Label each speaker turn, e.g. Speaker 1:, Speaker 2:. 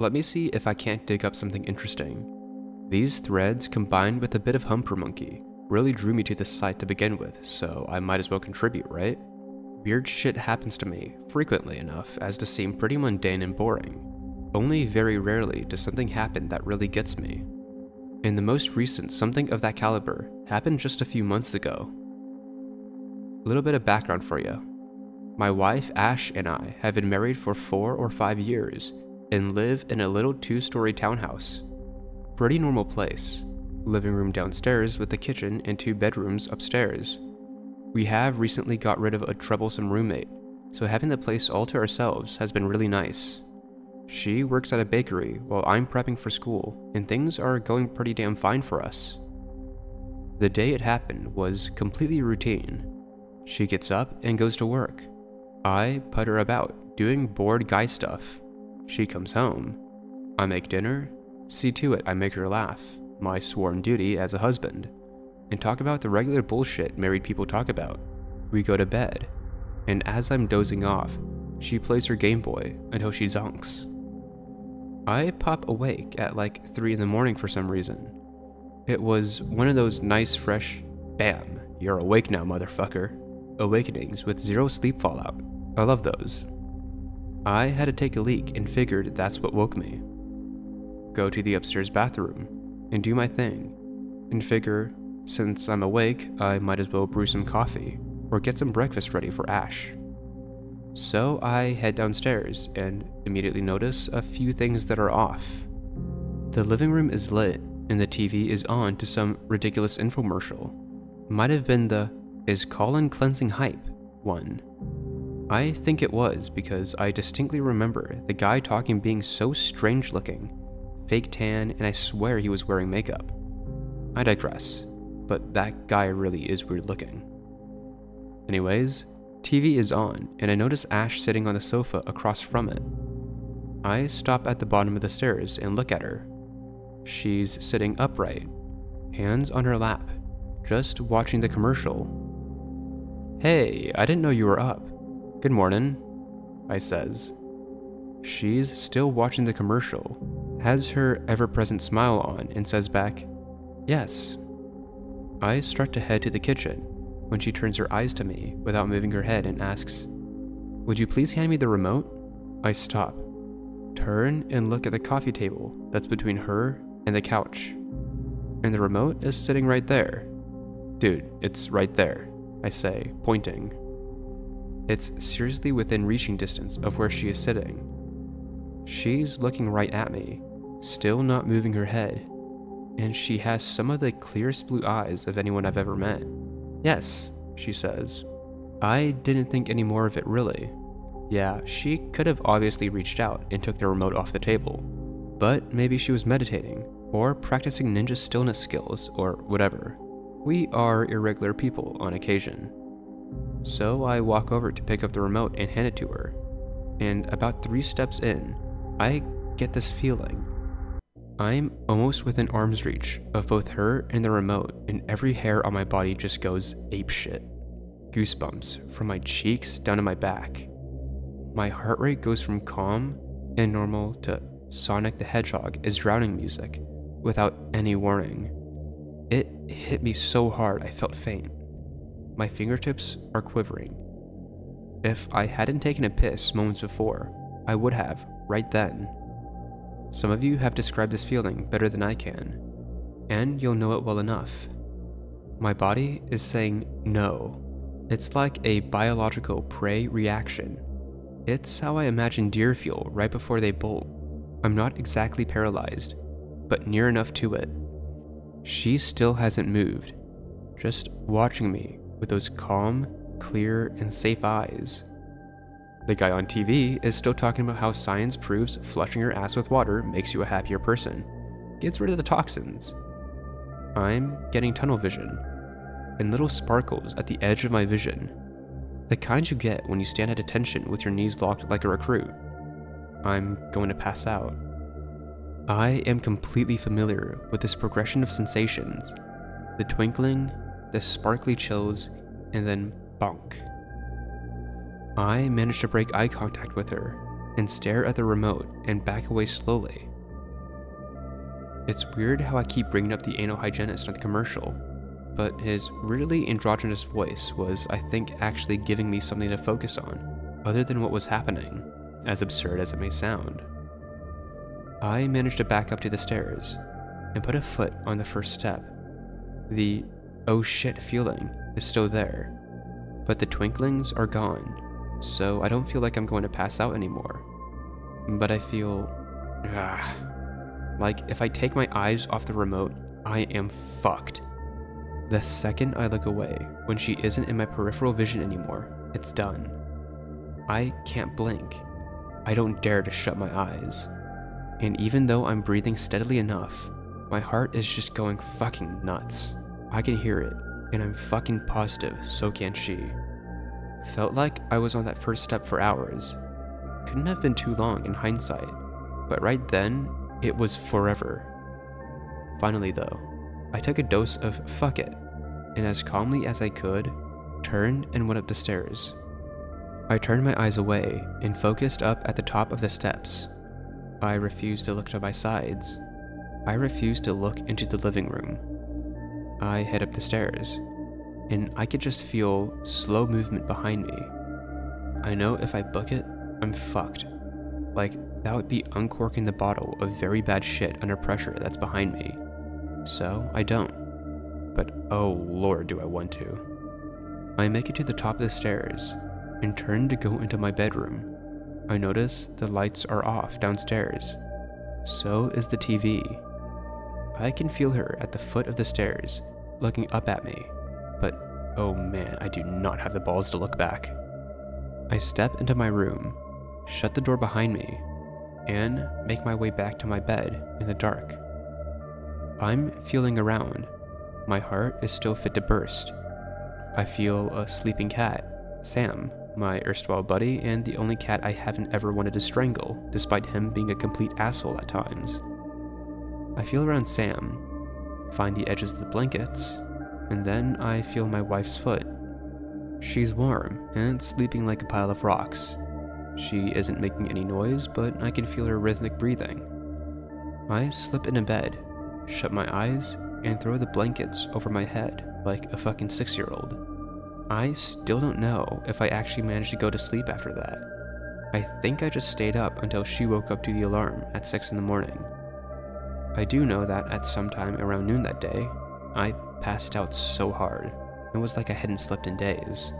Speaker 1: Let me see if I can't dig up something interesting. These threads, combined with a bit of Humper Monkey, really drew me to this site to begin with, so I might as well contribute, right? Weird shit happens to me, frequently enough as to seem pretty mundane and boring. Only very rarely does something happen that really gets me. And the most recent something of that caliber happened just a few months ago. A little bit of background for you. My wife Ash and I have been married for four or five years and live in a little two story townhouse. Pretty normal place. Living room downstairs with a kitchen and two bedrooms upstairs. We have recently got rid of a troublesome roommate, so having the place all to ourselves has been really nice. She works at a bakery while I'm prepping for school, and things are going pretty damn fine for us. The day it happened was completely routine. She gets up and goes to work. I putter about, doing bored guy stuff. She comes home. I make dinner, see to it I make her laugh, my sworn duty as a husband, and talk about the regular bullshit married people talk about. We go to bed, and as I'm dozing off, she plays her Game Boy until she zonks. I pop awake at like 3 in the morning for some reason. It was one of those nice, fresh, bam, you're awake now, motherfucker, awakenings with zero sleep fallout. I love those. I had to take a leak and figured that's what woke me. Go to the upstairs bathroom and do my thing, and figure since I'm awake, I might as well brew some coffee or get some breakfast ready for Ash. So I head downstairs and immediately notice a few things that are off. The living room is lit and the TV is on to some ridiculous infomercial. Might have been the Is colon Cleansing Hype one. I think it was because I distinctly remember the guy talking being so strange looking, fake tan, and I swear he was wearing makeup. I digress, but that guy really is weird looking. Anyways, TV is on, and I notice Ash sitting on the sofa across from it. I stop at the bottom of the stairs and look at her. She's sitting upright, hands on her lap, just watching the commercial. Hey, I didn't know you were up. Good morning, I says. She's still watching the commercial, has her ever present smile on, and says back, Yes. I start to head to the kitchen when she turns her eyes to me without moving her head and asks, Would you please hand me the remote? I stop, turn, and look at the coffee table that's between her and the couch. And the remote is sitting right there. Dude, it's right there, I say, pointing. It's seriously within reaching distance of where she is sitting. She's looking right at me, still not moving her head, and she has some of the clearest blue eyes of anyone I've ever met. Yes, she says. I didn't think any more of it really. Yeah, she could have obviously reached out and took the remote off the table, but maybe she was meditating, or practicing ninja stillness skills, or whatever. We are irregular people on occasion. So I walk over to pick up the remote and hand it to her. And about three steps in, I get this feeling. I'm almost within arm's reach of both her and the remote, and every hair on my body just goes apeshit. Goosebumps from my cheeks down to my back. My heart rate goes from calm and normal to Sonic the Hedgehog is drowning music without any warning. It hit me so hard I felt faint. My fingertips are quivering. If I hadn't taken a piss moments before, I would have, right then. Some of you have described this feeling better than I can, and you'll know it well enough. My body is saying no. It's like a biological prey reaction. It's how I imagine deer feel right before they bolt. I'm not exactly paralyzed, but near enough to it. She still hasn't moved, just watching me with those calm, clear, and safe eyes. The guy on TV is still talking about how science proves flushing your ass with water makes you a happier person, gets rid of the toxins. I'm getting tunnel vision, and little sparkles at the edge of my vision, the kind you get when you stand at attention with your knees locked like a recruit. I'm going to pass out. I am completely familiar with this progression of sensations the twinkling, the sparkly chills, and then bonk. I managed to break eye contact with her, and stare at the remote and back away slowly. It's weird how I keep bringing up the anal hygienist on the commercial, but his really androgynous voice was, I think, actually giving me something to focus on, other than what was happening, as absurd as it may sound. I managed to back up to the stairs and put a foot on the first step. The oh shit feeling is still there, but the twinklings are gone, so I don't feel like I'm going to pass out anymore. But I feel. Ah, like if I take my eyes off the remote, I am fucked. The second I look away, when she isn't in my peripheral vision anymore, it's done. I can't blink. I don't dare to shut my eyes. And even though I'm breathing steadily enough, my heart is just going fucking nuts. I can hear it, and I'm fucking positive so can she. Felt like I was on that first step for hours. Couldn't have been too long in hindsight, but right then, it was forever. Finally, though, I took a dose of fuck it, and as calmly as I could, turned and went up the stairs. I turned my eyes away and focused up at the top of the steps. I refused to look to my sides. I refused to look into the living room. I head up the stairs, and I could just feel slow movement behind me. I know if I book it, I'm fucked. Like, that would be uncorking the bottle of very bad shit under pressure that's behind me so I don't. But oh lord, do I want to. I make it to the top of the stairs and turn to go into my bedroom. I notice the lights are off downstairs. So is the TV. I can feel her at the foot of the stairs, looking up at me, but oh man, I do not have the balls to look back. I step into my room, shut the door behind me, and make my way back to my bed in the dark. I'm feeling around. My heart is still fit to burst. I feel a sleeping cat, Sam, my erstwhile buddy, and the only cat I haven't ever wanted to strangle, despite him being a complete asshole at times. I feel around Sam, find the edges of the blankets, and then I feel my wife's foot. She's warm and sleeping like a pile of rocks. She isn't making any noise, but I can feel her rhythmic breathing. I slip into bed shut my eyes, and throw the blankets over my head like a fucking six year old. I still don't know if I actually managed to go to sleep after that. I think I just stayed up until she woke up to the alarm at 6 in the morning. I do know that at some time around noon that day, I passed out so hard, it was like I hadn't slept in days.